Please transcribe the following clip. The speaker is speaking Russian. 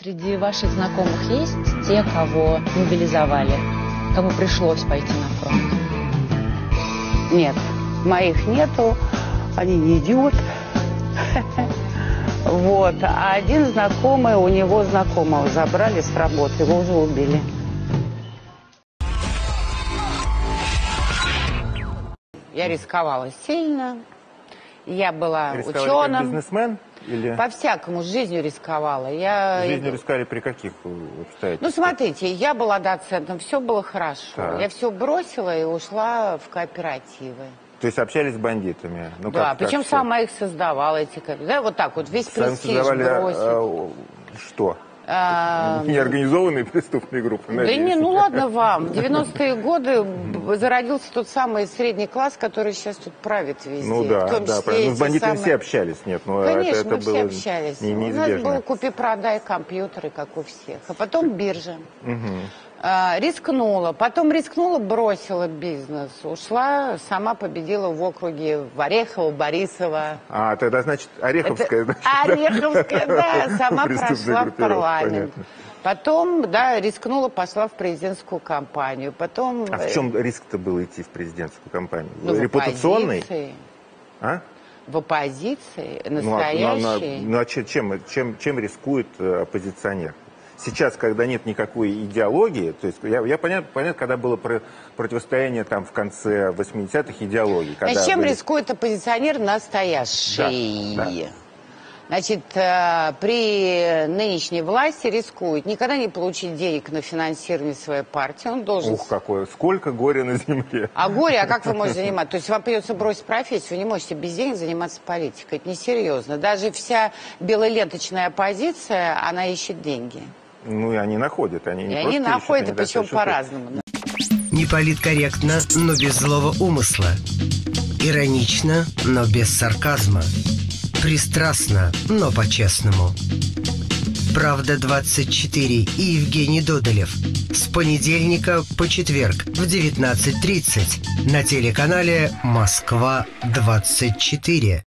Среди ваших знакомых есть те, кого мобилизовали, кому пришлось пойти на фронт? Нет, моих нету, они не идут. Вот. А один знакомый, у него знакомого забрали с работы, его уже убили. Я рисковала сильно. Я была Рисковали как ученым. бизнесмен или По-всякому жизнью рисковала. Я... жизнью рисковали при каких э, Ну, обстоятельствах? смотрите, я была доцентом, все было хорошо. Так. Я все бросила и ушла в кооперативы. То есть общались с бандитами? Ну, да, как- причем как сама их создавала, эти кооперативы. Да, вот так вот, весь Сами престиж создавали бросить. а, что? А, Неорганизованные преступные группы, Да надеюсь. не, ну ладно вам. В 90-е годы зародился тот самый средний класс, который сейчас тут правит везде. Ну да, в том да, числе. Ну, с бандитами самые- все общались, нет, ну это- Конечно, это, мы все было общались. не- У нас был купи-продай компьютеры, как у всех. А потом биржа. А, рискнула. Потом рискнула, бросила бизнес. Ушла, сама победила в округе в Орехово, Борисово. А, тогда, значит, Ореховская, Это значит? Ореховская, да, сама прошла в парламент. понятно. Потом, да, рискнула, пошла в президентскую кампанию. Потом... А в э, чем риск-то был идти в президентскую кампанию? ну, в Репутационный? оппозиции. А? В оппозиции, Ну, а- ну, а- настоящей. Ну, а че- чем, чем, чем рискует э, оппозиционер? Сейчас, когда нет никакой идеологии, то есть я, я понятно, понятно, когда было про- противостояние там в конце 80-х идеологий. А Когда чем были- рискует оппозиционер настоящий? Да, да. Значит, э, при нынешней власти рискует никогда не получить денег на финансирование своей партии. Он должен... Ух, какое, сколько горя на земле. А горе, а как вы можете заниматься? То есть вам придется бросить профессию, вы не можете без денег заниматься политикой. Это несерьезно. Даже вся белоленточная оппозиция, она ищет деньги. Ну и они находят, они не И они ищут, находят, и они причем по-разному. Не политкорректно, но без злого умысла. Иронично, но без сарказма. Пристрастно, но по-честному. Правда 24 и Евгений Додолев. С понедельника по четверг в 19.30 на телеканале Москва 24.